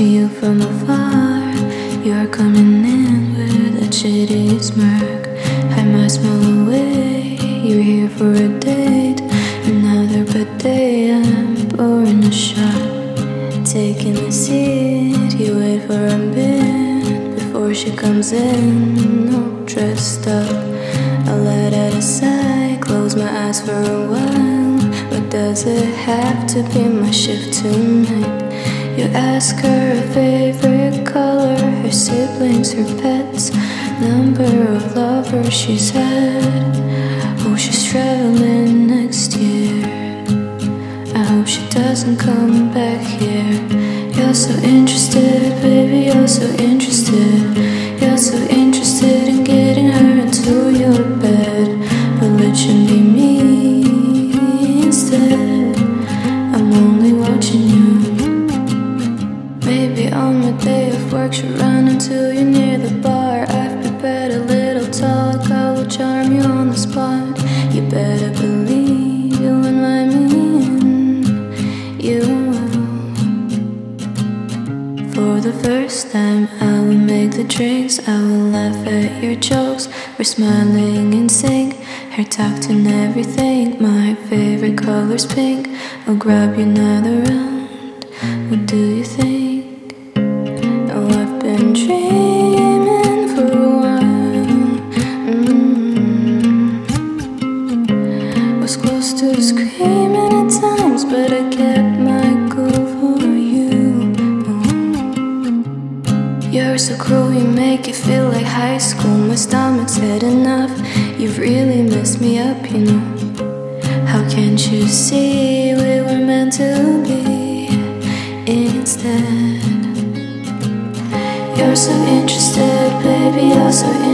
See you from afar. You're coming in with a shady smirk. I might smile away. You're here for a date. Another bad day. I'm pouring a shot. Taking a seat. You wait for a bit before she comes in. All dressed up. I let it aside. Close my eyes for a while. But does it have to be my shift tonight? You ask her her favorite color, her siblings, her pets, number of lovers she's had. Oh, she's traveling next year. I hope she doesn't come back here. You're so interested, baby, you're so interested. You're so interested in getting her into your bed. Religion be me work, should run until you're near the bar. I've prepared a little talk, I will charm you on the spot. You better believe you'll invite me in. You will. For the first time, I will make the drinks. I will laugh at your jokes. We're smiling in sync. Hair tucked in everything. My favorite color's pink. I'll grab you another round. What do you think? At times, but I kept my cool for you. You're so cruel, you make it feel like high school. My stomach's had enough. You've really messed me up, you know. How can't you see we were meant to be instead? You're so interested, baby, you're so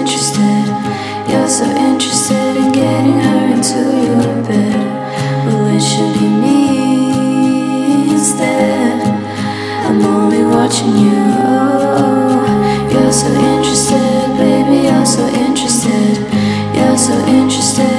interested.